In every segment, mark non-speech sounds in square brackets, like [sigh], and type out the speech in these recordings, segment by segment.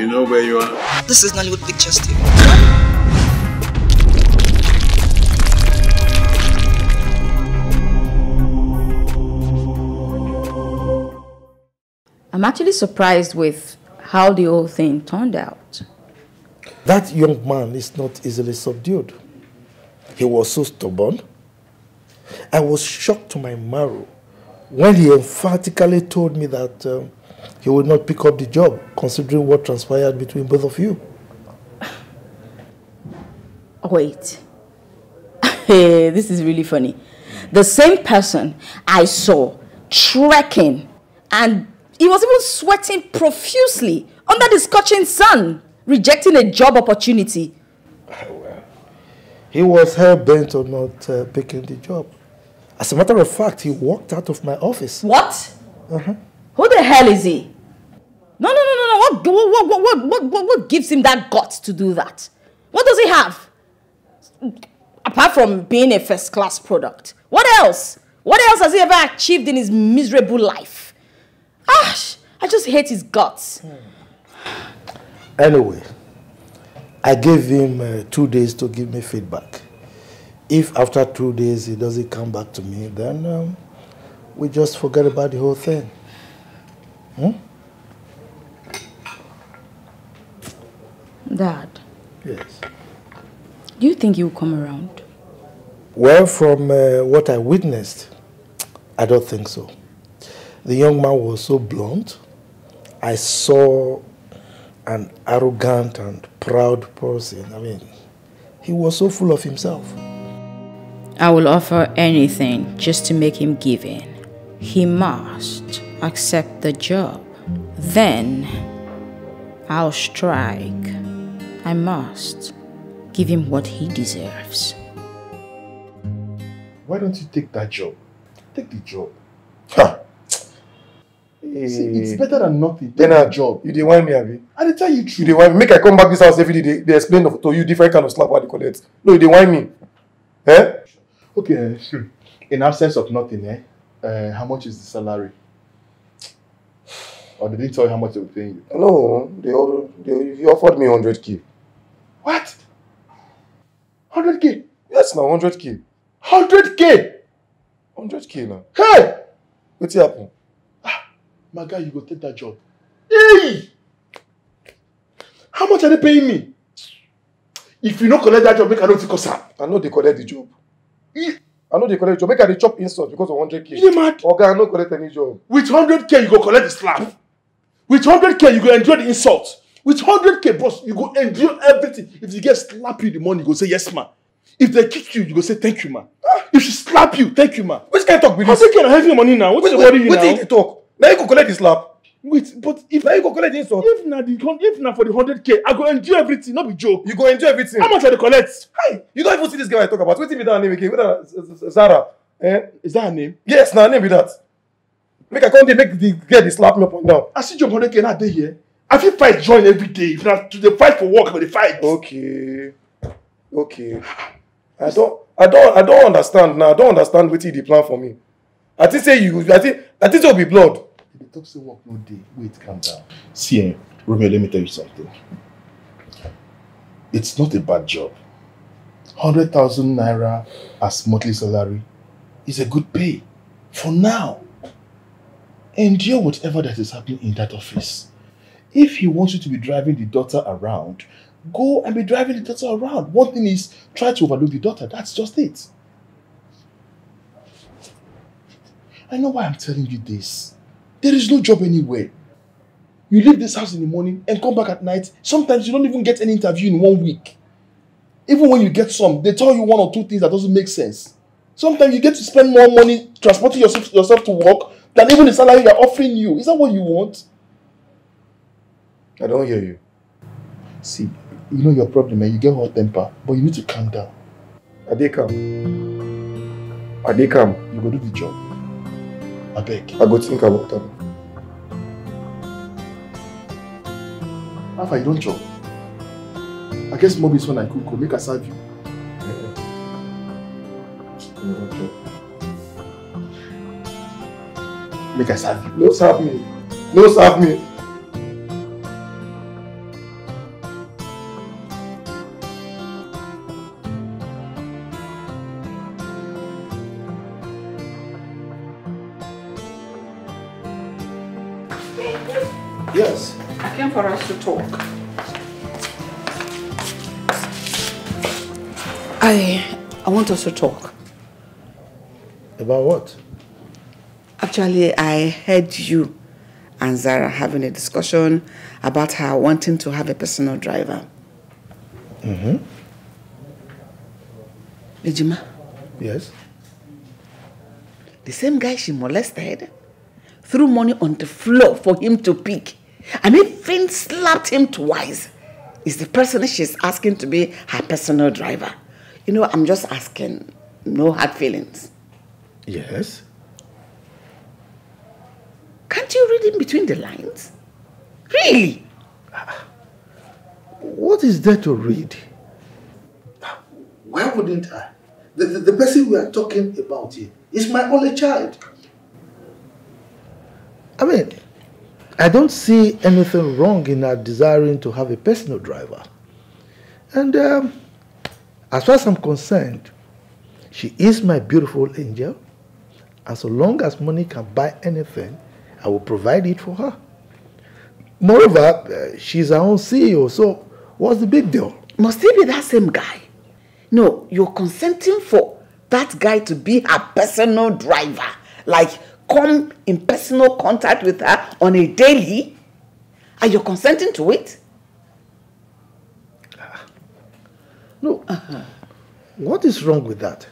You know where you are? This is Nollywood Pictures TV. I'm actually surprised with how the whole thing turned out. That young man is not easily subdued. He was so stubborn. I was shocked to my marrow when he emphatically told me that um, he would not pick up the job, considering what transpired between both of you. Wait. [laughs] This is really funny. The same person I saw trekking and he was even sweating profusely under the scorching sun, rejecting a job opportunity. He was hell bent on not uh, picking the job. As a matter of fact, he walked out of my office. What? Who the hell is he? No, no, no, no, no. What, what, what, what, what, what, gives him that guts to do that? What does he have? Apart from being a first class product. What else? What else has he ever achieved in his miserable life? Ah, I just hate his guts. Anyway, I gave him uh, two days to give me feedback. If after two days he doesn't come back to me, then um, we just forget about the whole thing. Hmm? Dad, Yes. do you think he will come around? Well, from uh, what I witnessed, I don't think so. The young man was so blunt. I saw an arrogant and proud person. I mean, he was so full of himself. I will offer anything just to make him give in. He must accept the job. Then I'll strike. I must give him what he deserves. Why don't you take that job? Take the job. See, it's better than nothing. Take Then the I job. You dey whine me, abi? I dey tell you You true. dey whine me. Make I come back this house every day. They, they explain to you different kind of slap what they collect. No, you dey whine me. Eh? Okay, uh, in absence of nothing, eh? Uh, how much is the salary? Or did they tell you how much they were paying you? No, they, all- they he offered me 100k. What? 100k? Yes, now 100k. 100k? 100k now. Hey! Wetin happen? My guy, you go take that job. Hey! How much are they paying me? If you no collect that job, make I no take out. I know they collect the job. You I know they collect the job. Make I dey chop insult because of 100k. dey mad? Oga, I no collect any job. With 100k, you go collect the slap. With 100k, you go enjoy the insult. With 100k, boss, you go endure everything. If you get slap you in the morning, you go say yes, man. If they kick you, you go say thank you, man. If she slap you, thank you, man. Which kind of talk be How this? they can have your money now? What's the worry now? dey talk? Now you go collect the slap. Wait, but if Na you go collect the insult. if na the if na for the 100k, I go enjoy everything, not be joke. You go enjoy everything. How much are they collect? Hi, you don't even see this girl I talk about. Wetin be that name again? Z- Zara. Eh? Is that her name? Yes, na her name be that. Make I come dey make the girl dey slap me up and down. I see your 100k now dey here. I fit fight join every day. If na to dey fight for work, I go dey fight. Okay. Okay. I don't I don't I don't understand now. I don't understand wetin you dey plan for me. I think say you I think I think say you be blood. They talk say work no dey. Wait, calm down. See, eh, Romeo, let me tell you something. It's not a bad job. 100,000 naira as monthly salary is a good pay. For now, endure whatever that is happening in that office. If he wants you to be driving the daughter around, go and be driving the daughter around. One thing is try to overlook the daughter. That's just it. I know why I'm telling you this. There is no job anywhere. You leave this house in the morning and come back at night. Sometimes you don't even get any interview in one week. Even when you get some, they tell you one or two things that doesn't make sense. Sometimes you get to spend more money transporting yourself, yourself to work than even the salary they're offering you. Is that what you want? I don't hear you. See, you know your problem, and you get hot temper, but you need to calm down. I dey calm. I dey calm. You go do the job. I beg. I go think about. How far you don't chop? I guess maybe it's when I cook, go make I serve you. I no chop. Make I serve you. No serve me. No serve me. Yes. I came for us to talk. I I want us to talk. About what? Actually, I heard you and Zara having a discussion about her wanting to have a personal driver. Mm-hmm. Ejima, Yes. the same guy she molested threw money on the floor for him to pick and even slapped him twice is the person she's asking to be her personal driver. You know, I'm just asking, no hard feelings. Yes. Can't you read in between the lines? Really? What is there to read? Why wouldn't I? The, the, the person we are talking about here is my only child. I mean, I don't see anything wrong in her desiring to have a personal driver. And um, as far as I'm concerned, she is my beautiful angel. And so long as money can buy anything, I will provide it for her. Moreover, uh, she's her own CEO, so what's the big deal? Must he be that same guy? No, you're consenting for that guy to be her personal driver. Like, come in personal contact with her on a daily. And you're consenting to it? No. What is wrong with that?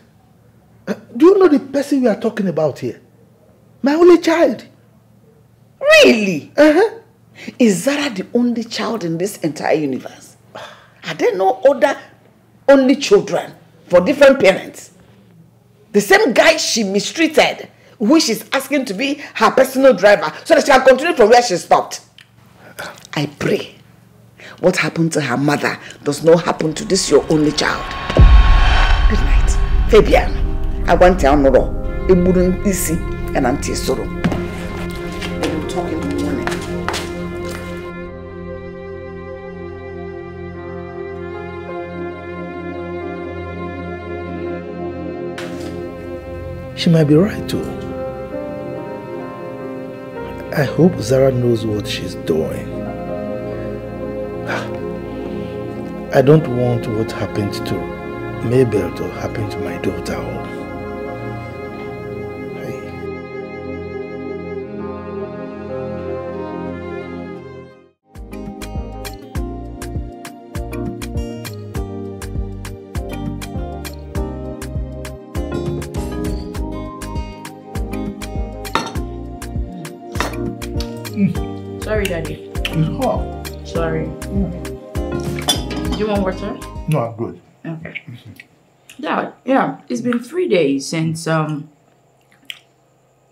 Uh, do you know the person we are talking about here? My only child. Really? Uh-huh. Is Zara the only child in this entire universe? Are there no other only children for different parents? The same guy she mistreated, who she's asking to be her personal driver so that she can continue from where she stopped. I pray what happened to her mother does not happen to this your only child. Good night. Fabian, I want to know. Egburu isi and auntie soro. She might be right too. I hope Zara knows what she's doing. [sighs] I don't want what happened to Mabel to happen to my daughter. Since um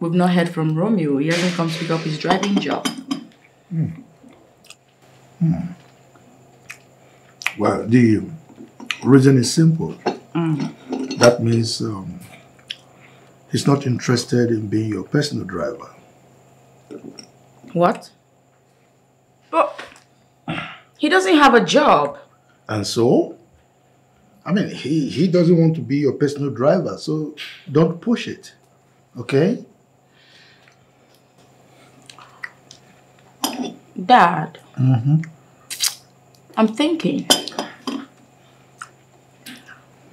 we've not heard from Romeo. He hasn't come to pick up his driving job. Well, the reason is simple. That means um, he's not interested in being your personal driver. What? But he doesn't have a job. And so, I mean, he, he doesn't want to be your personal driver, so don't push it. Okay? Dad. Mm-hmm. I'm thinking.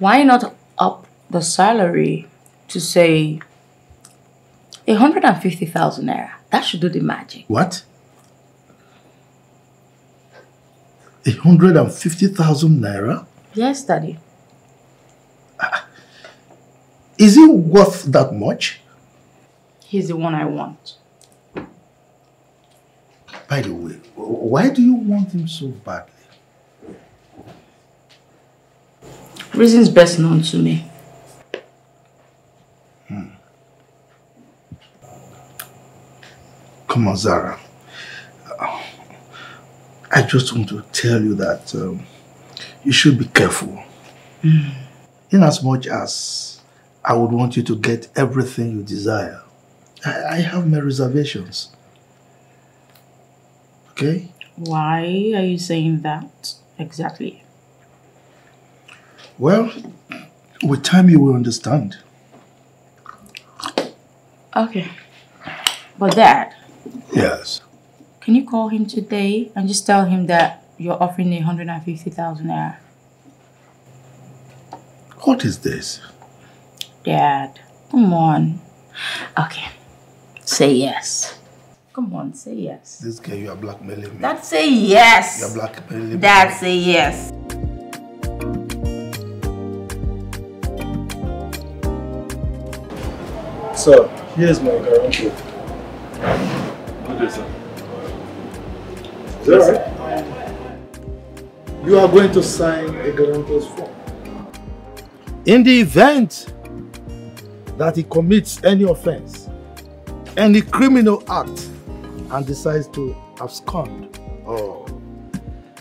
Why not up the salary to say 150,000 naira? That should do the magic. What? 150,000 naira? Yes, Daddy. Is it worth that much? He's the one I want. By the way, why do you want him so badly? Reasons best known to me. Come on, Zara. I just want to tell you that um, you should be careful. In as much as I would want you to get everything you desire, I, I have my reservations. Okay? Why are you saying that exactly? Well, with time you will understand. Okay. But Dad, Yes. Can you call him today and just tell him that you're offering a 150,000 naira? What is this? Dad, come on. Okay, say yes. Come on, say yes. This girl, you are blackmailing me. Dad, say yes. You are blackmailing me. Dad, say yes. Sir, here's my guarantee. Good day, sir. Is that right? You are going to sign a guarantor's form. In the event that he commits any offense, any criminal act, and decides to abscond, oh,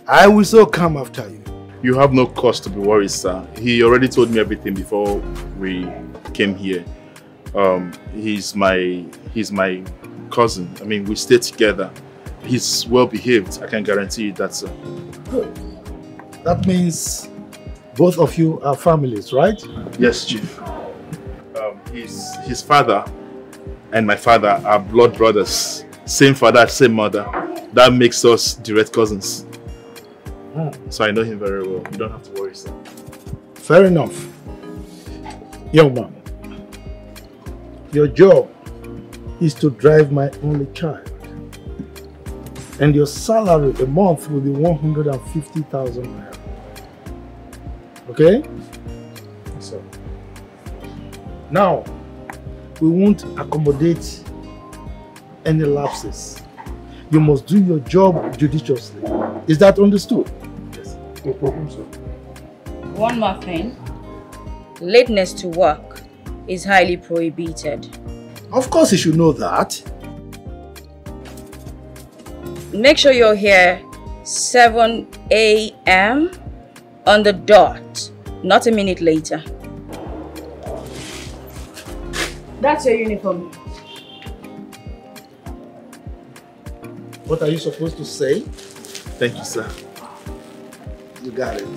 I will so come after you. You have no cause to be worried, sir. He already told me everything before we came here. Um, he's my he's my cousin. I mean, we stay together. He's well behaved. I can guarantee you that, sir. Good. That means both of you are families, right? Yes, chief. His his father and my father are blood brothers. Same father, same mother. That makes us direct cousins. So I know him very well. You don't have to worry, sir. Fair enough. Young man, your job is to drive my only child. And your salary a month will be 150,000 naira. Okay? Now, we won't accommodate any lapses. You must do your job judiciously. Is that understood? Yes. No problem, sir. One more thing. Lateness to work is highly prohibited. Of course, you should know that. Make sure you're here 7 a.m. on the dot, not a minute later. That's your uniform. What are you supposed to say? Thank you, sir. You got it.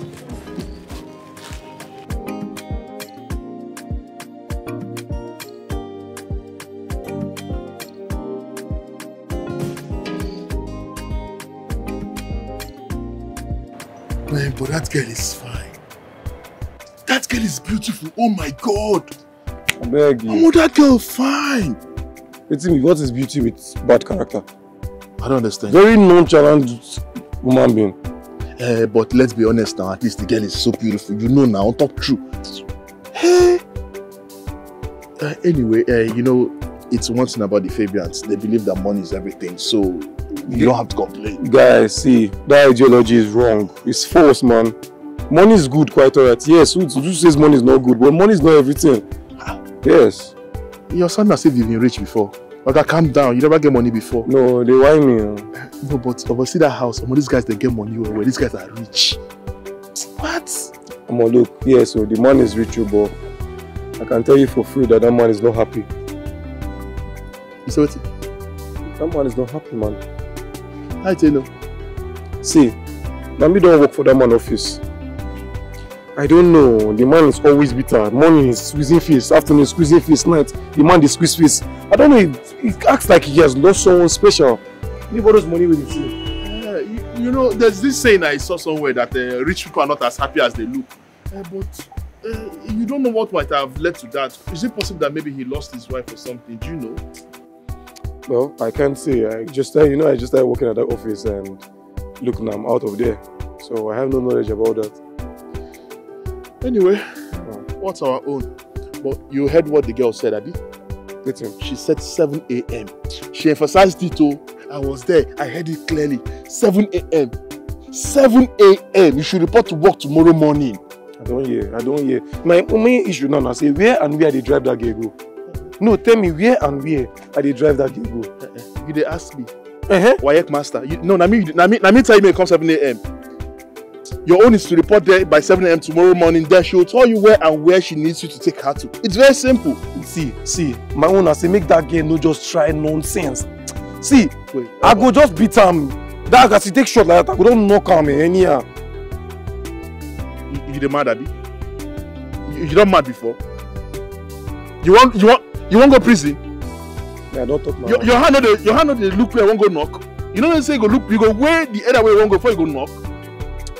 Man, but that girl is fine. That girl is beautiful. Oh my god. I beg you. Oh, that girl fine. It's me. What is beauty with bad character? I don't understand. Very nonchalant woman being. Eh, but let's be honest now. At least the girl is so beautiful. You know now. Talk true. Hey. Uh, anyway, uh, you know, it's one thing about the Fabians. They believe that money is everything. So you don't have to complain. Guys, see, that ideology is wrong. It's false, man. Money is good, quite alright. Yes, who, who says money is not good? But money is not everything. Yes. Your son has said you've been rich before. Okay, calm down. You never get money before. No, they whine me. uh. No, but obviously that house, some of these guys they get money well, well. These guys are rich. What? Omo, look, yes, so the man is rich, oh, but I can tell you for free that that man is not happy. You say what? That man is not happy, man. I tell you. See, na me don work for that man office. I don't know. The man is always bitter. Morning is squeezing face, afternoon squeezing face, night the man is squeeze face. I don't know. It, it acts like he has lost someone special. He borrows money with it. Uh, you, you know, there's this saying I saw somewhere that uh, rich people are not as happy as they look. Uh, but uh, you don't know what might have led to that. Is it possible that maybe he lost his wife or something? Do you know? Well, I can't say. I just started, you know, I just started working at that office and look now I'm out of there. So I have no knowledge about that. Anyway, what's our own? But you heard what the girl said, Abi? Listen, She said 7 a.m. She emphasized it too. I was there. I heard it clearly. 7 a.m. 7 a.m. You should report to work tomorrow morning. I don't hear. I don't hear. My main issue now, I say where and where they drive that girl go. No, tell me where and where I they drive that girl go. You they ask me. Uh-huh. Wayek master. You, no, na me, na me, na me tell you may come 7 a.m. Your own is to report there by 7 a.m. tomorrow morning. Then she will tell you where and where she needs you to take her to. It's very simple. See, see, my own I say make that girl no just try nonsense. See, Wait, I go just beat am. That as he take shot like that, I go don knock am eh, anyhow. you, you dey mad, Abi? You, you don't mad before? You want, you want, you want go prison? Yeah, I don't talk my Your, your hand no your hand no dey look where I wan go knock. You know what I'm saying? Go look, you go where the other way wrong before you go knock.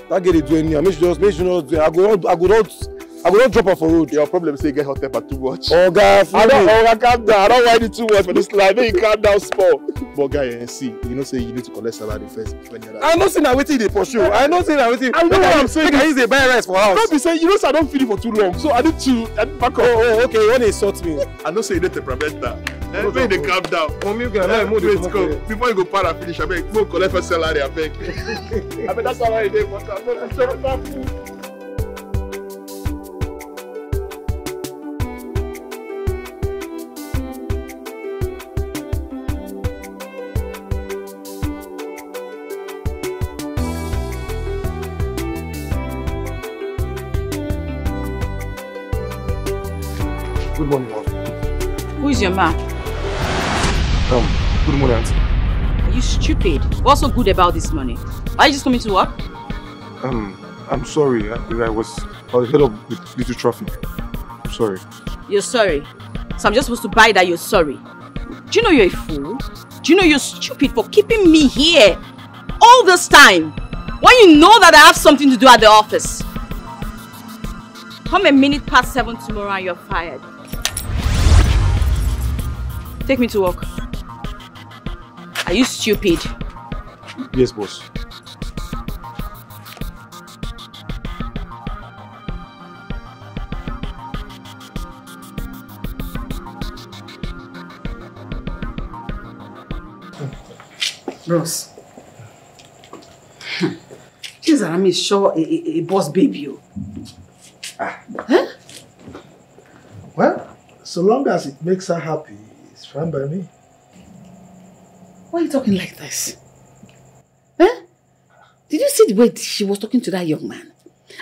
That girl dey do anyhow. Make she just make she not do. I go not I go not I go not drop her for road. Your problem is say you get hot temper too much. Oga, I don't, free me. Oga, calm down. I don't want it too much for this life. Make you calm down small. But guy, eh, see, you know, say you need to collect salary first. When you're I know say na wetin you dey pursue. I know say na wetin. I know what I'm saying. Make I use dey buy rice for house. Don't be saying, you know, say I don't feel it for too long. So I need to, I need back up. Oh, oh, okay, you wan insult me. I know say you need temperamental. Eh, No, make you no, dey calm down. Mami, okay, Eh, now you wait, move go. the Before you go para finish, abeg, go collect first salary, abeg. Abeg, that salary dey important. No, that's so important. Good morning, mom. Who is your man? Good morning, auntie. Are you stupid? What's so good about this money? Why are you just coming to work? Um, I'm sorry. I, I was I was held up with little traffic. I'm sorry. You're sorry. So I'm just supposed to buy that you're sorry. Do you know you're a fool? Do you know you're stupid for keeping me here all this time when you know that I have something to do at the office? Come a minute past seven tomorrow and you're fired. Take me to work. Are you stupid? Yes, boss. Bros. This Arami is sure a, a, a boss baby. oh. Ah. Well, so long as it makes her happy, it's fine by me. Why are you talking like this? Huh? Did you see the way she was talking to that young man?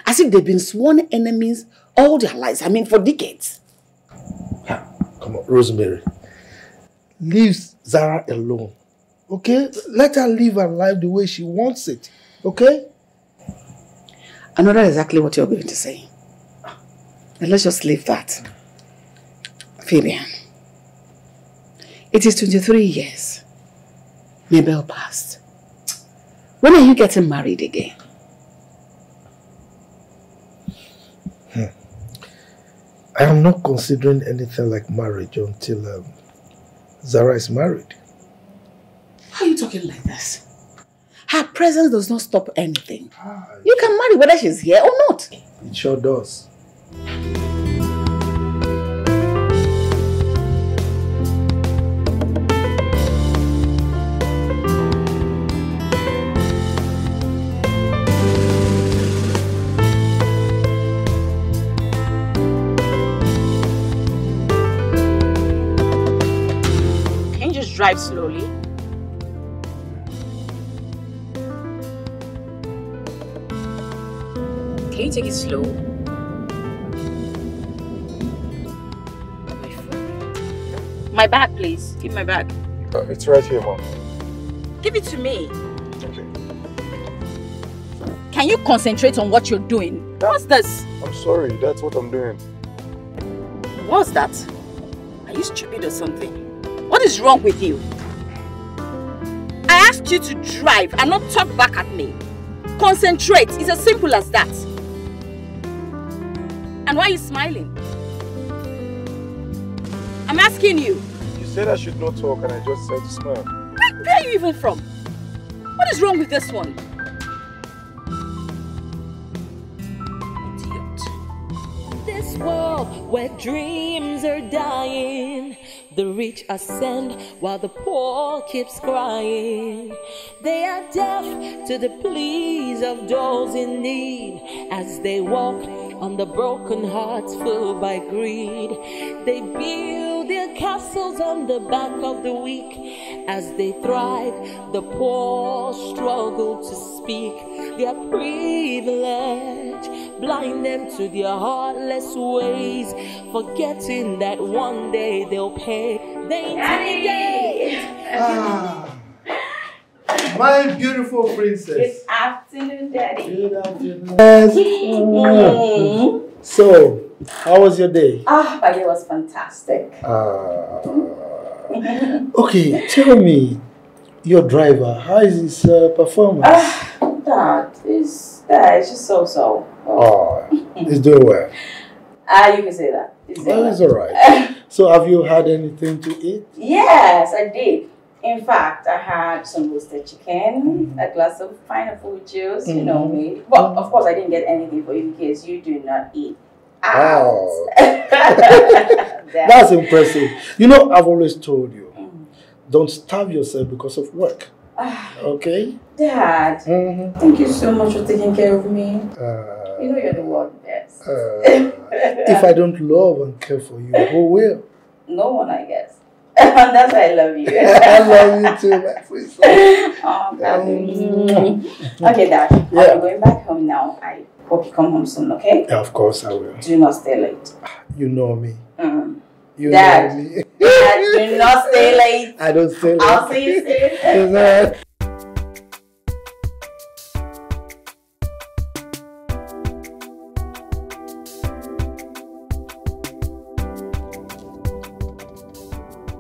As if they've been sworn enemies all their lives. I mean, for decades. Come on, Rosemary. Leave Zara alone. Okay? Let her live her life the way she wants it. Okay? I know that's exactly what you're going to say. And let's just leave that. Fabian, it is 23 years. Mabel passed. When are you getting married again? I am not considering anything like marriage until um, Zara is married. How are you talking like this? Her presence does not stop anything. You can marry whether she's here or not. It sure does. Drive slowly? Can you take it slow? My bag, please. Give my bag. Uh, it's right here, mom. Give it to me. Okay. Can you concentrate on what you're doing? What's this? I'm sorry. That's what I'm doing. What's that? Are you stupid or something? What is wrong with you? I asked you to drive and not talk back at me. Concentrate. It's as simple as that. And why are you smiling? I'm asking you. You said I should not talk, and I just said to smile. Where, where are you even from? What is wrong with this one? Idiot. This world where dreams are dying, the rich ascend while the poor keeps crying. They are deaf to the pleas of those in need as they walk on the broken hearts filled by greed. They build their castles on the back of the weak as they thrive. The poor struggle to speak their privilege, blind them to their heartless ways, forgetting that one day they'll pay. They intimidate. Ah, my beautiful princess. Good Afternoon, Daddy. Good afternoon. Yes. So, how was your day? Ah, my day was fantastic. Uh, okay, tell me, your driver, how is his uh, performance? Ah, Dad, it's, Dad, it's just so-so. oh, he's [laughs] doing well. Ah, you can say that. Say Well, it's all right. So, have you had anything to eat? Yes, I did. In fact, I had some roasted chicken, a glass of pineapple juice, you know me. But of course, I didn't get anything for you because you do not eat out. Oh, [laughs] [laughs] that's impressive. You know, I've always told you, Mm. don't starve yourself because of work. Ah, Okay? Dad, Mm-hmm. thank you so much for taking care of me. Uh, You know you're the world best. uh, [laughs] if I don't love and care for you, who will? no one, I guess. [laughs] That's why I love you. [laughs] I love you too, my son. Oh, God. okay, Dad. Yeah. I'm going back home now. I hope you come home soon, okay? Yeah, of course I will. Do not stay late. You know me. Mm. You Dad. know me. Dad, do not stay late. I don't say I'll see you soon. It's all right.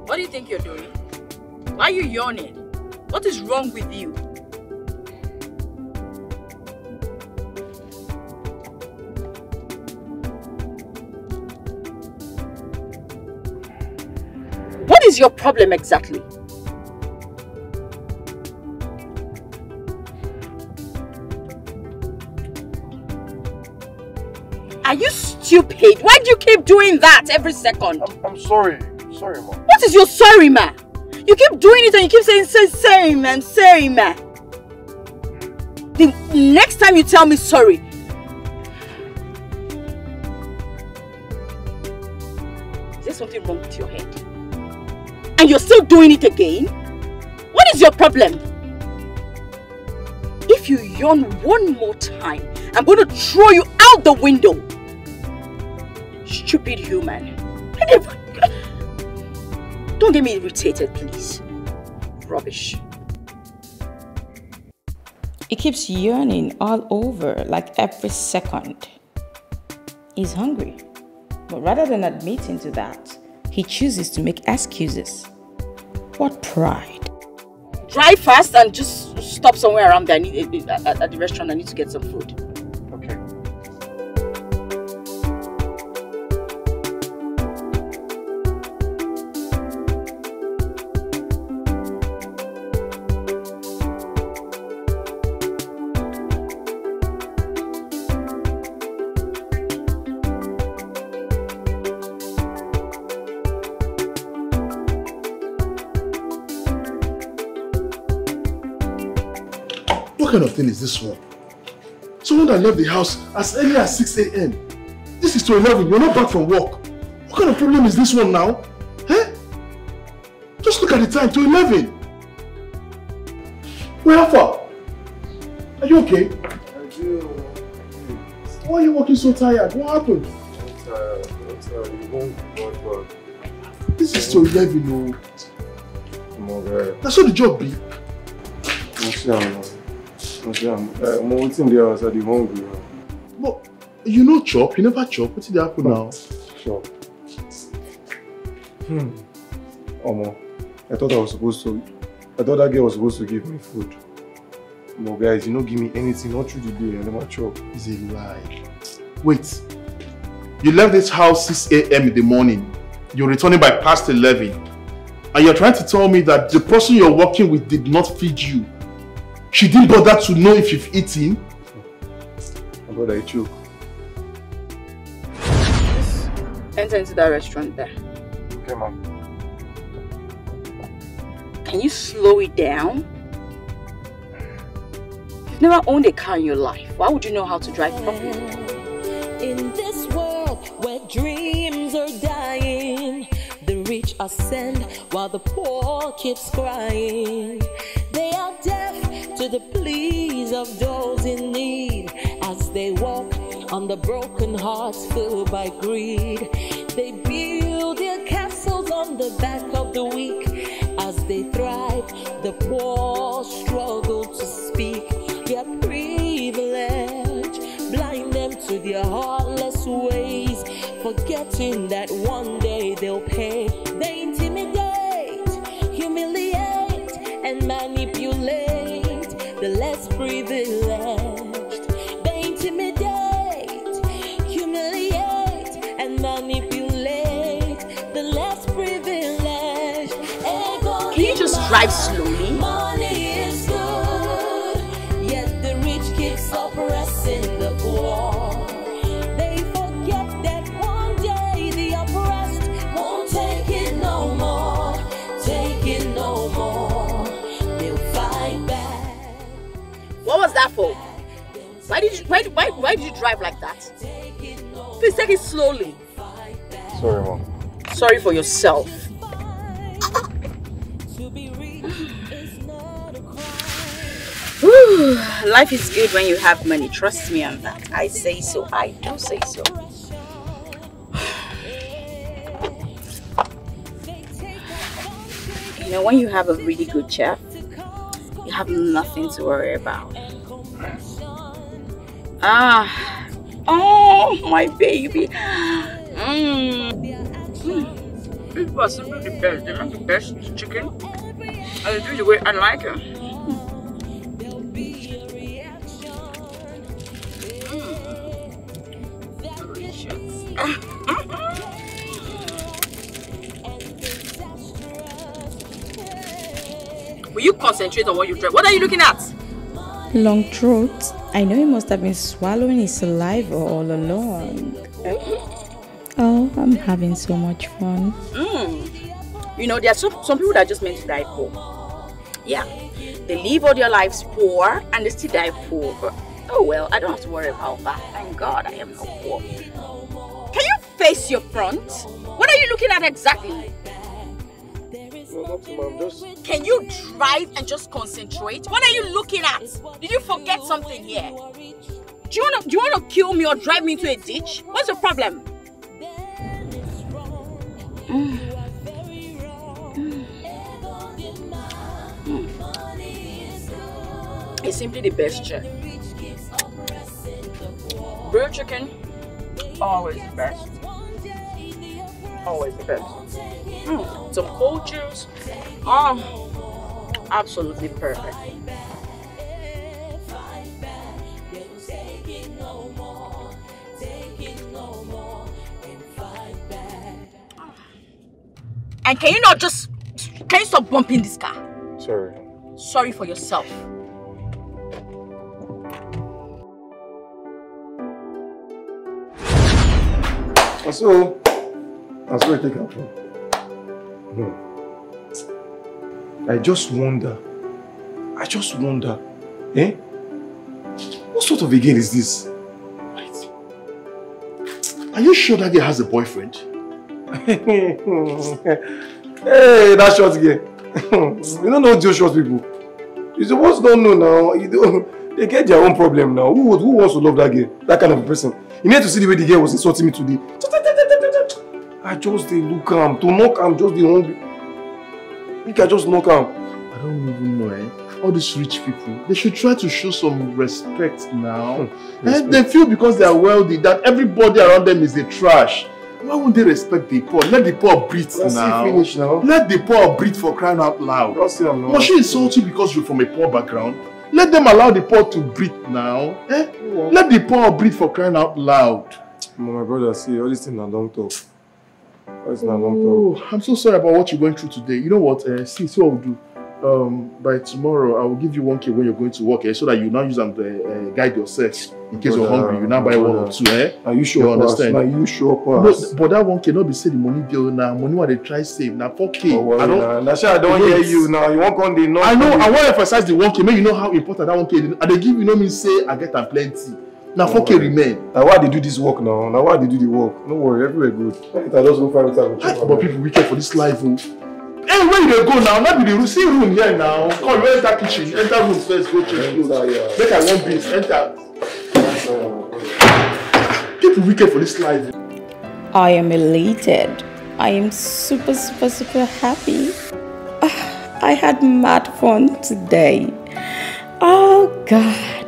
What do you think you're doing? Why are you yawning? What is wrong with you? Is your problem exactly? Are you stupid? Why do you keep doing that every second? I'm, I'm sorry. Sorry, mom. What is your sorry, ma? You keep doing it and you keep saying, say, sorry, man, sorry, ma. The next time you tell me sorry, And you're still doing it again? What is your problem? If you yawn one more time, I'm going to throw you out the window. Stupid human. Don't get me irritated, please. Rubbish. He keeps yearning all over, like every second. He's hungry. But rather than admitting to that, he chooses to make excuses. What pride. Drive fast and just stop somewhere around there. I need, at, at- the restaurant. I need to get some food. Someone that left the house as early as 6 a.m. This is to 11. You're not back from work. What kind of problem is this one now? Eh? Just look at the time, to 11. Where far? Are you okay? I do. Why are you walking so tired? What happened? I'm tired. I'm tired. You won't God. This is to 11, oh. Come on, guy. That's what the job be. I'm sure I'm I'm I'm uh, I'm waiting there outside the hungry. But you know chop, you never chop. What did happen now? Chop. Hmm. Omo, I thought I was supposed to. I thought that girl was supposed to give me food. No, guys, you don't give me anything, not through the day, I never chop. It's a lie. Wait. You left this house 6 a.m. in the morning. You're returning by past 11. And you're trying to tell me that the person you're working with did not feed you. She didn't bother to know if you've eaten. Oh My brother, I choke. Enter into that restaurant there. Okay, ma'am. Can you slow it down? You've never owned a car in your life. Why would you know how to drive properly? In this world where dreams are dying, the rich ascend while the poor keeps crying. They are deaf to the pleas of those in need as they walk on the broken hearts filled by greed. They build their castles on the back of the weak as they thrive. The poor struggle to speak their privilege, blind them to their heartless ways, forgetting that one fight back. What was that for? Why did you why, why, why did you drive like that? Please take it slowly. Sorry, mom. Sorry for yourself. Life is good when you have money. Trust me on that. I say so. I do say so. You know, when you have a really good chef, you have nothing to worry about. Ah, oh, my baby. Mm. Mm. People are simply the best. They make the best chicken. They do it the way I like it. [laughs] Will you concentrate on what you drive? What are you looking at? Long throat. I know he must have been swallowing his saliva all along. [laughs] Oh, I'm having so much fun. Mm. You know, there are some, some people that are just meant to die poor. Yeah. They live all their lives poor and they still die poor. But, oh well, I don't have to worry about that. Thank God I am not poor. Face your front? What are you looking at exactly? Can you drive and just concentrate? What are you looking at? Did you forget something here? Do you wanna do you wanna kill me or drive me into a ditch? What's your problem? It's simply the best chef. Grilled chicken, always the best. Always the best. Mm, some cold juice. Oh, absolutely perfect. And can you not just can you stop bumping this car? sorry. Sorry for yourself. And so, that's where I take her from. No. I just wonder. I just wonder. Eh? What sort of a girl is this? Are you sure that girl has a boyfriend? [laughs] hey, that short girl. [laughs] you don't know short people. You supposed don't know now. You don't, they get their own problem now. Who, who wants to love that girl? That kind of a person. You need to see the way the girl was insulting me today. I just dey look am. To knock am just dey hungry. Make I just knock am. I don't even know, eh? All these rich people, they should try to show some respect now. And they feel because they are wealthy that everybody around them is a trash. Why won't they respect the poor? Let the poor breathe Let's now. finish now. Let the poor breathe for crying out loud. Just see am now. Must she insult you because you're from a poor background? Let them allow the poor to breathe now. Eh? Let the poor breathe for crying out loud. My brother, see, all these things long talk. All these things long. Oh, I'm so sorry about what you're going through today. You know what? Uh, see, see what we'll do. Um, by tomorrow, I will give you 1k when you're going to work, eh, so that you now use them to uh, guide yourself. In case you're hungry, you now buy one or two, eh? Are you sure You understand? Na you sure No, pass? but that 1k not be say the money deal now. Money what they try save now 4k. Don't worry I don't. na. Na sure I don Wait. hear you now. You wan come the. I know. I want to emphasize the 1k. Make you know how important that 1k. And they give you no mean say I get am plenty. Now Don't 4k remain. Na why they do this work now? Now, why they do the work? No worry, everywhere good. Make I just go find wetin I go Hi, chop. but people wicked for this life. Oh. Hey, where you go now? Not be the room. See room here now. Come, you enter kitchen. Enter room first. Go change Enter, clothes. yeah. Make I one piece. Enter. People wicked for this life. I am elated. I am super, super, super happy. Ah, I had mad fun today. Oh, God.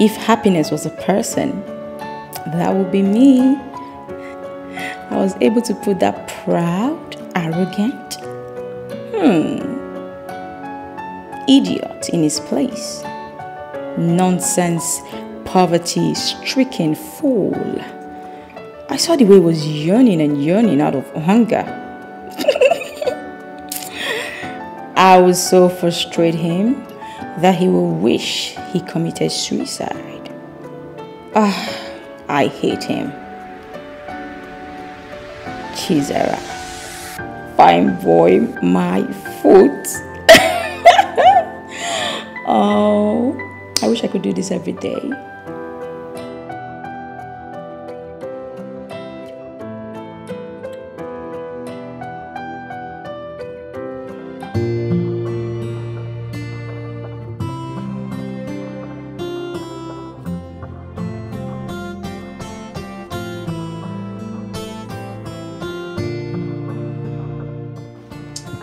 If happiness was a person, that would be me. I was able to put that proud, arrogant, hmm, idiot in his place. Nonsense, poverty stricken fool. I saw the way he was yearning and yearning out of hunger. [laughs] I will so frustrate him that he will wish he committed suicide. Ah, I hate him. Chizera. Fine boy, my foot. [laughs] oh, I wish I could do this every day.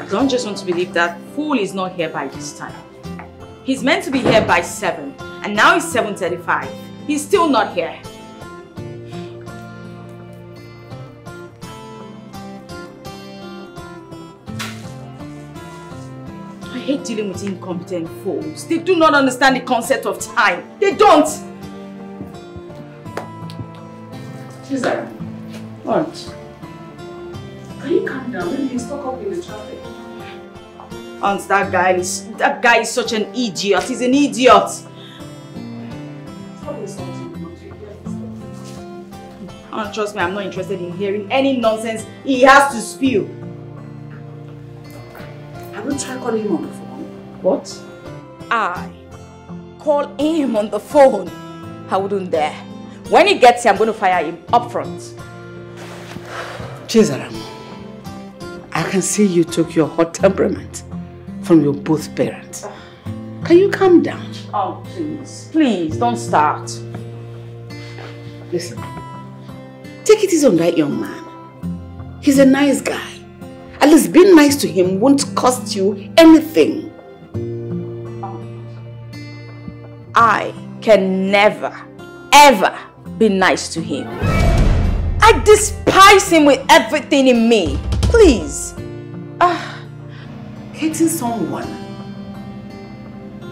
I don't just want to believe that fool is not here by this time. He's meant to be here by 7 and now it's 7.35. He's still not here. I hate dealing with incompetent fools. They do not understand the concept of time. They don't. Cesar, what? Can you calm down? Maybe you stuck up in the traffic. Aunt, that guy is that guy is such an idiot. He's an idiot. Stop insulting me. Aunt, trust me, I'm not interested in hearing any nonsense he has to spew. Have you tried calling him on the phone? What? I call him on the phone. I wouldn't dare. When he gets here, I'm going to fire him up front. Chizaram, I can see you took your hot temperament from your both parents. Can you calm down? Oh, please. Please, don't start. Listen, take it easy on that young man. He's a nice guy. At least being nice to him won't cost you anything. I can never, ever be nice to him. I despise him with everything in me. Please. Ah, hating someone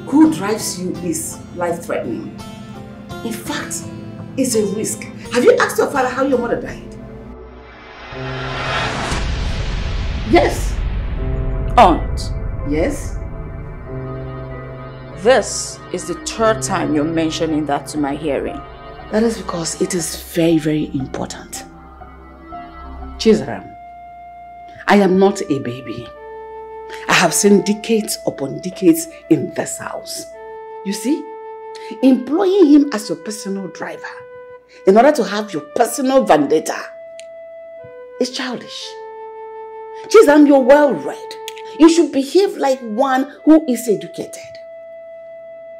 who drives you is life-threatening. In fact, it's a risk. Have you asked your father how your mother died? Yes. Aunt, Yes? this is the third time you're mentioning that to my hearing. That is because it is very, very important. Chizaram, I am not a baby. I have seen decades upon decades in this house. You see, employing him as your personal driver in order to have your personal vendetta is childish. Chizaram, you're well read. You should behave like one who is educated.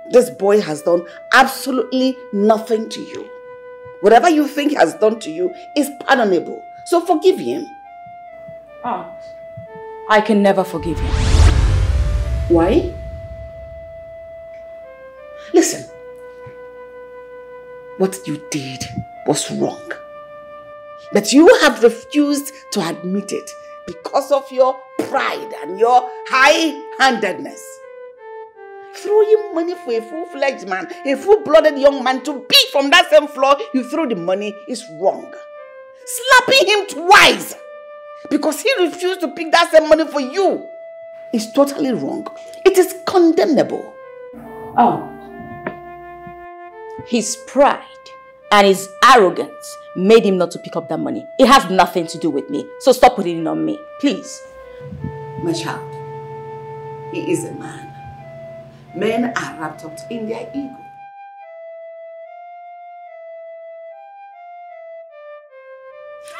This boy has done absolutely nothing to you. Whatever you think he has done to you is pardonable. So forgive him. Aunt, I can never forgive him. Why? Listen. What you did was wrong. But you have refused to admit it because of your pride and your high-handedness. Throwing money for a full-fledged man, a full-blooded young man to be from that same floor you threw the money is wrong. Slapping him twice because he refused to pick that same money for you is totally wrong. It is condemnable. Oh. His pride and his arrogance made him not to pick up that money. It has nothing to do with me. So stop putting it on me, please. My child, he is a man. Men are wrapped up in their ego.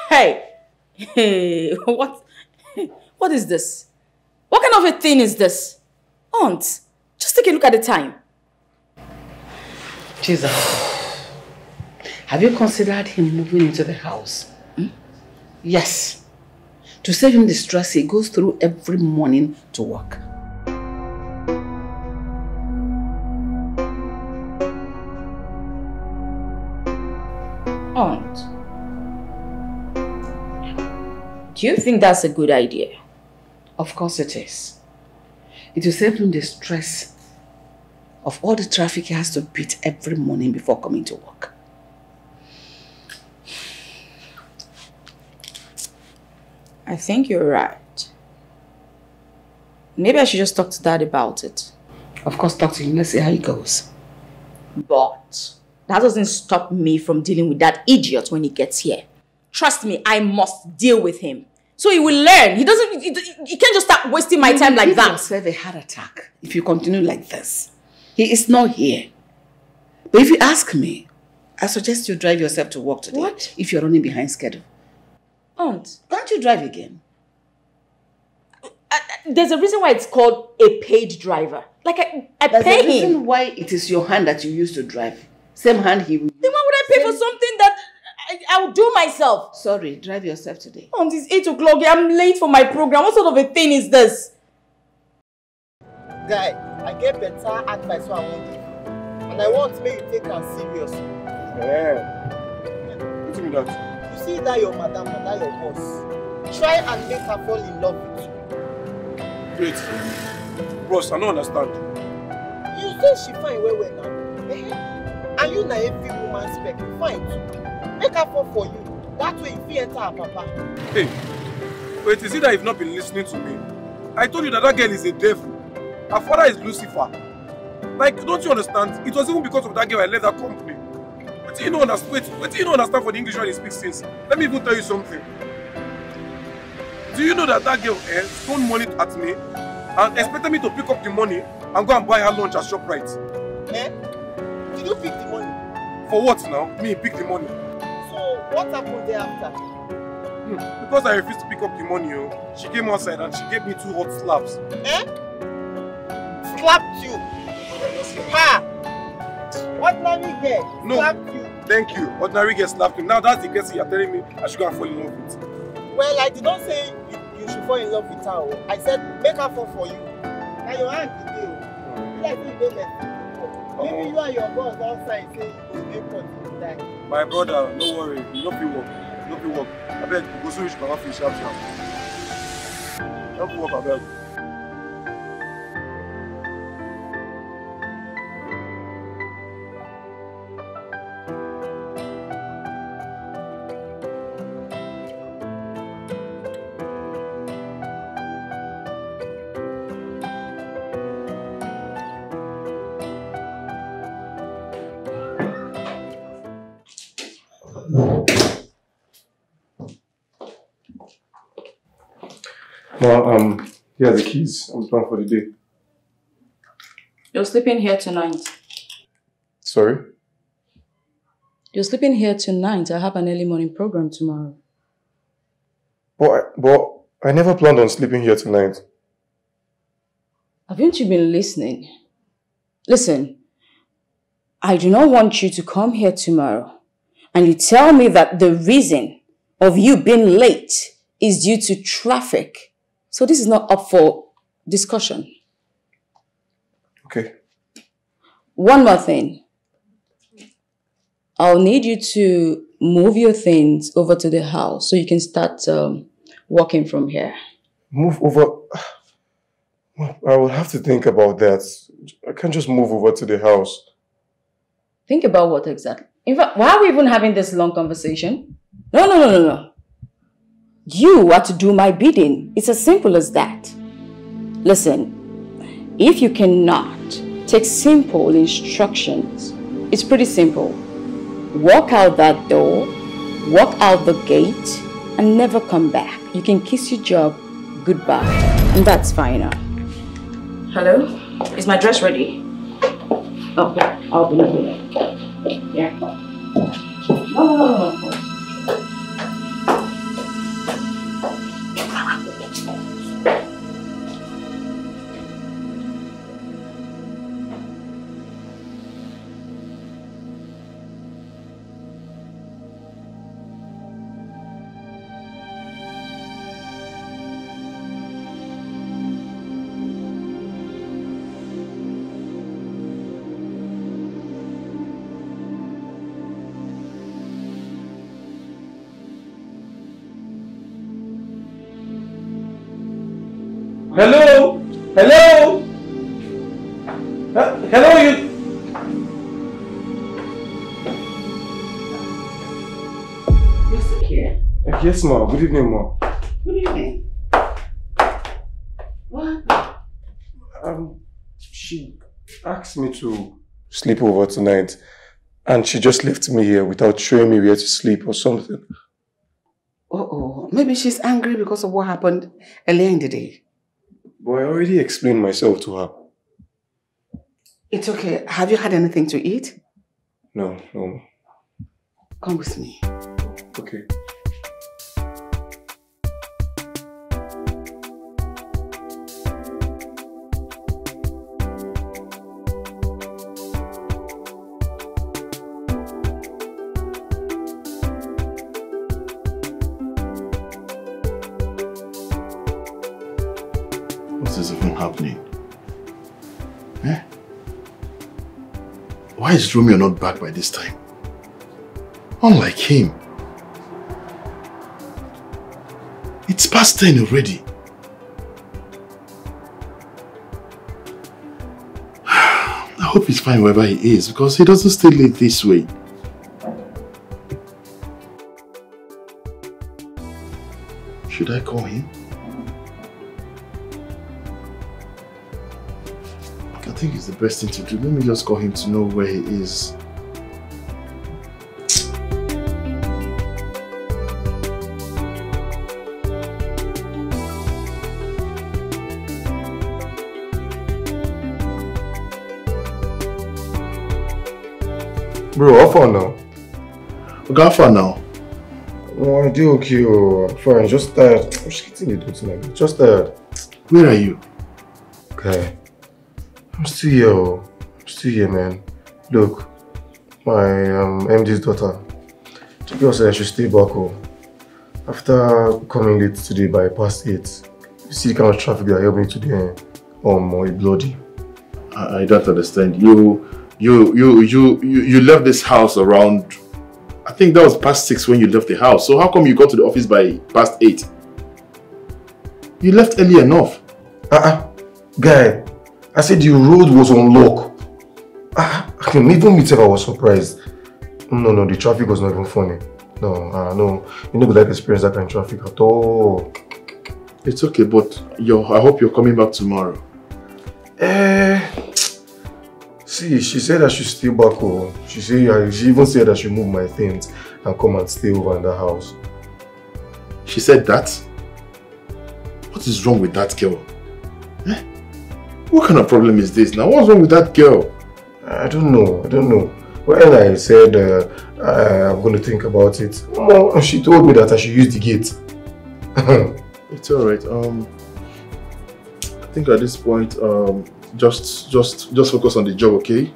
Hey, hey, [laughs] what, what is this? What kind of a thing is this? Aunt, just take a look at the time. Jesus, have you considered him moving into the house? Hmm? Yes. To save him the stress he goes through every morning to work. Aunt, do you think that's a good idea? Of course it is. It will save him the stress of all the traffic he has to beat every morning before coming to work. I think you're right. Maybe I should just talk to dad about it. Of course, talk to him. Let's see how it goes. But that doesn't stop me from dealing with that idiot when he gets here. Trust me, I must deal with him. So he will learn. He doesn't, he, he can't just start wasting my time like that. yourself a heart attack if you continue like this. He is not here. But if you ask me, I suggest you drive yourself to work today. What? If you're running behind schedule. Aunt, Can't you drive again? Uh, uh, there's a reason why it's called a paid driver. Like I, I There's pay a reason him. why it is your hand that you use to drive. Same hand he will I, will do myself? Sorry, drive yourself today. Aunt, it's 8 o'clock. I'm late for my program. What sort of a thing is this? guy i get better advice wey i wan give you and i want make you take am serious Yeah. What do you mean that? you see that your madam and that your boss try and make her fall in love with you Wait. Bros, I don't understand. you say she fine well well now eh and you na every woman spec fine too make her fall for you that way you fit enter her papa Hey, wait, is it that you've not been listening to me? I told you that that girl is a devil. Her father is Lucifer. Like, don't you understand? It was even because of that girl I left that company. What do you know understand? Wait, what do you know understand for the English when he speaks since? Let me even tell you something. Do you know that that girl eh, thrown money at me and expected me to pick up the money and go and buy her lunch at ShopRite? eh did you pick the money For what now? Me pick the money. What happen there after Hmm, Because I refused to pick up the money, oh, she came outside and she gave me two hot slaps. eh? Slapped you? Ha! Ordinary girl No. slapped you? Thank you. Ordinary girl slapped me. Now that's the person you're telling me I should go and fall in love with. well i did not say you you should fall in love with her o i said make her fall for you. Na your hand e dey o be like you dey left maybe you and your boss sign say you go make money die My brother, no worry. You no fit work. You no fit work. Abeg, you go soon reach my office sharp sharp. Help work abeg. Well, um, here's the keys. I'm done for the day. You're sleeping here tonight. Sorry? You're sleeping here tonight. I have an early morning program tomorrow. But, I, but I never planned on sleeping here tonight. Haven't you been listening? Listen, I do not want you to come here tomorrow and you tell me that the reason of you being late is due to traffic. So this is not up for discussion. Okay. One more thing. I'll need you to move your things over to the house so you can start um, working from here. Move over. [sighs] I will have to think about that. I can't just move over to the house. Think about what exactly. In fact, why are we even having this long conversation? No, no, no, no, no. You are to do my bidding. It's as simple as that. Listen, if you cannot take simple instructions, it's pretty simple. Walk out that door, walk out the gate, and never come back. You can kiss your job goodbye. And that's fine now. Hello? Is my dress ready? Oh, yeah, I'll be ready. Yeah. No, Yes, ma. Good evening, ma. Good evening. What? Um, she asked me to sleep over tonight and she just left me here without showing me where to sleep or something. Uh-oh. Maybe she's angry because of what happened earlier in the day. But I already explained myself to her. It's okay. Have you had anything to eat? No, no. Come with me. Okay. Why is Romeo not back by this time? Unlike him. It's past 10 already. [sighs] I hope he's fine wherever he is because he doesn't stay late this way. Should I call him? Best thing to do. Let me just call him to know where he is. Bro, how far now? How far now? Oh, I do okay. Oh, fine. Just tired. I'm just getting tonight. Just tired. Where are you? Okay. I'm still here. Oh. I'm still here, man. Look, my um, MD's daughter. The girl said I should stay back home. After coming late today by past 8, you see the kind of traffic that helped me today. Um, or bloody. I, I don't understand. You, you, you, you, you, you left this house around. I think that was past six when you left the house. So how come you got to the office by past eight? You left early enough. Uh-uh. Guy, I said the road was on lock. Ah, I even meet if I was surprised. No, no, the traffic was not even funny. No, uh, no. You never like experience that kind of traffic at all. It's okay, but you're, I hope you're coming back tomorrow. Eh, see, she said I should stay back home. She said, she even said I should move my things and come and stay over in the house. She said that? What is wrong with that girl? Eh? What kind of problem is this now? What's wrong with that girl? I don't know. I don't know. When I said uh, I, I'm going to think about it, Mom, she told me that I should use the gate. [laughs] It's alright. Um, I think at this point, um, just just just focus on the job, okay?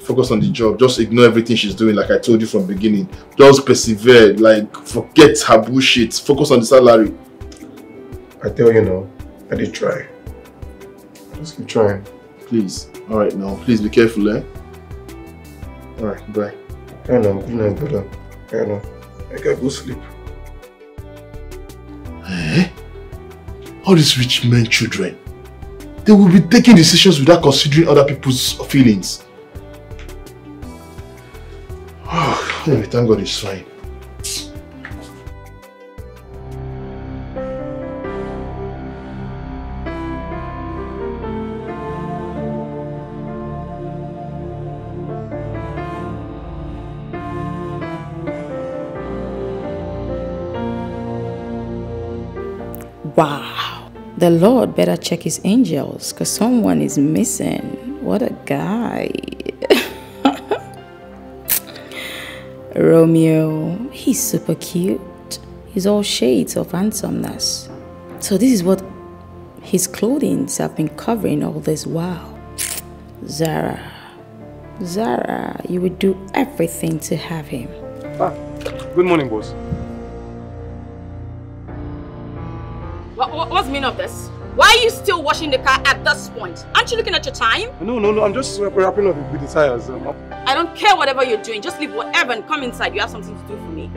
Focus on the job. Just ignore everything she's doing, like I told you from the beginning. Just persevere. Like forget her bullshit. Focus on the salary. I tell you now, I did try. Just keep trying. Please. All right, now please be careful, eh? All right, bye. I know. Good night, brother. I know. I gotta go sleep. Eh? All these rich men children, they will be taking decisions without considering other people's feelings. [sighs] Oh, thank God it's fine. The Lord better check his angels because someone is missing. What a guy. [laughs] Romeo, he's super cute. He's all shades of handsomeness. So, this is what his clothing have been covering all this while. Zara, Zara, you would do everything to have him. Ah, good morning, boss. What, what, what's the meaning of this? Why are you still washing the car at this point? Aren't you looking at your time? No, no, no, I'm just wrapping up with the tires. Um, I don't care whatever you're doing. Just leave whatever and come inside. You have something to do for me.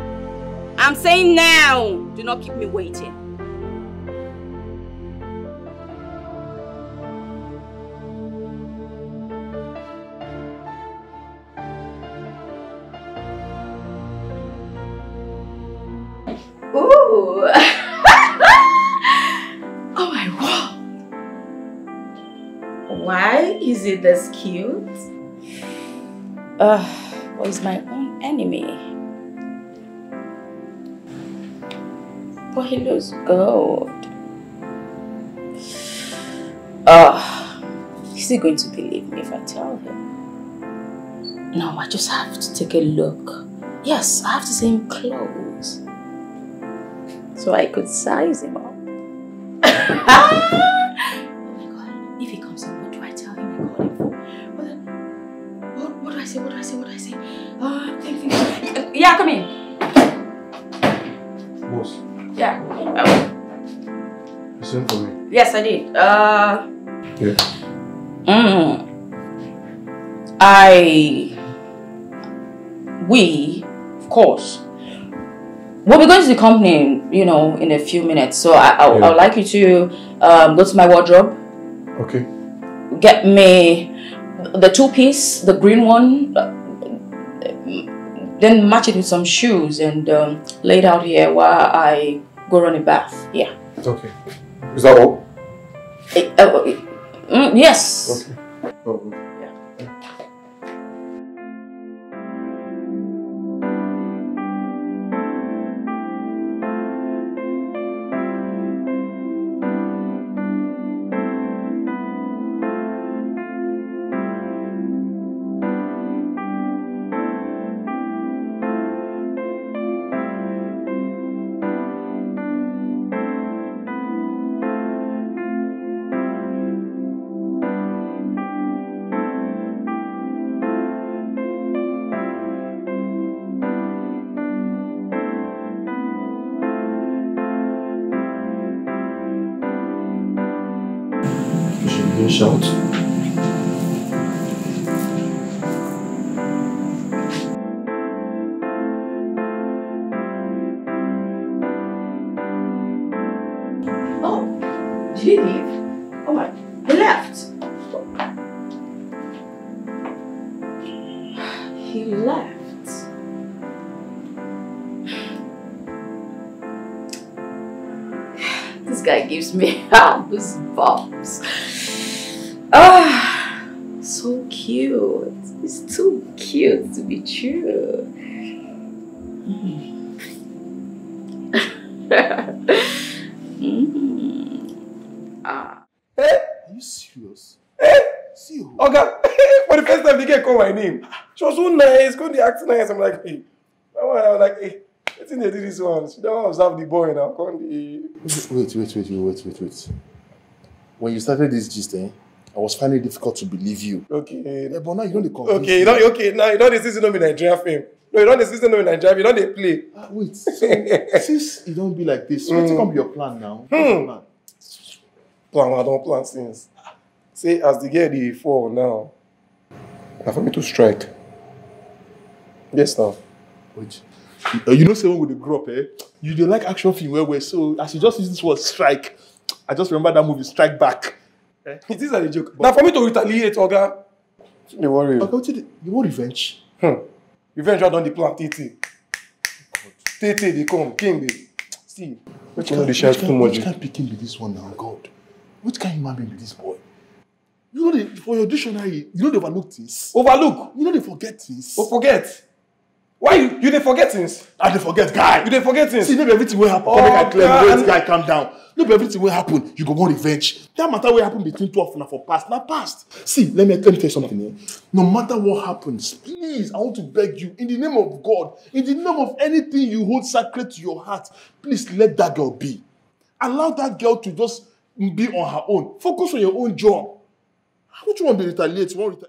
I'm saying now. Do not keep me waiting. This cute? Well, he's my own enemy. But he looks good. Uh, is he going to believe me if I tell him? No, I just have to take a look. Yes, I have to see him close. So I could size him up. [laughs] Sent for me. yes, I did. Uh, Yeah. Mm. I, we, of course, we'll be going to the company, you know, in a few minutes. So I, I, I would like you to um, go to my wardrobe, Okay. get me the two piece, the green one, uh, then match it with some shoes and um, lay it out here while I go run a bath. Yeah. Okay. Is that all? Eh, uh, mm, yes. Okay. Oh, you serious? See you. Oga, [laughs] for the first time, the girl call my name. She was so nice, going to act nice. I'm like, hey. I was like, hey, I think they did this one. She don't observe the boy now. Come the... Wait, wait, wait, wait, wait, wait. When you started this gist, eh, I was finding it difficult to believe you. Okay. Eh, but now you know the convince Okay, you know, okay, now you know the season of Nigerian film. No, you know the season of Nigerian film. You know they play. Ah, wait, so [laughs] since you don't be like this, what's gonna be your plan now? What's your plan? Plan, I don't plan since. Say, as the girl dey fall now, na for me to strike. Yes, now. Wait. Uh, you know, say when we dey grow up, eh? You dey like action film well, well. So as you just use this word strike, I just remember that movie Strike Back. It is a joke. Now for me to retaliate, Oga. Don't worry. Okay, what you, you want revenge? Hmm. Revenge I don dey plan tey tey. Tey tey dey come, king dey. See, Which know kind, dey shout which too much. which kind pikin be this one now, God? Which kind human being be this boy? You know, the, for your dictionary, you know they overlook things. Overlook. You know they forget things. Oh, forget. Why you you dey forget things? I dey forget, guy. You dey forget things. See, no everything will happen. Oh, Come make I clear. Wait, guy, calm down. No everything will happen. You go want revenge. That matter will happen between two of na for past. Now past. See, let me let me tell you something. Eh? No matter what happens, please, I want to beg you, in the name of God, in the name of anything you hold sacred to your heart, please let that girl be. Allow that girl to just be on her own. Focus on your own job. How would you want to retaliate? You want retaliate?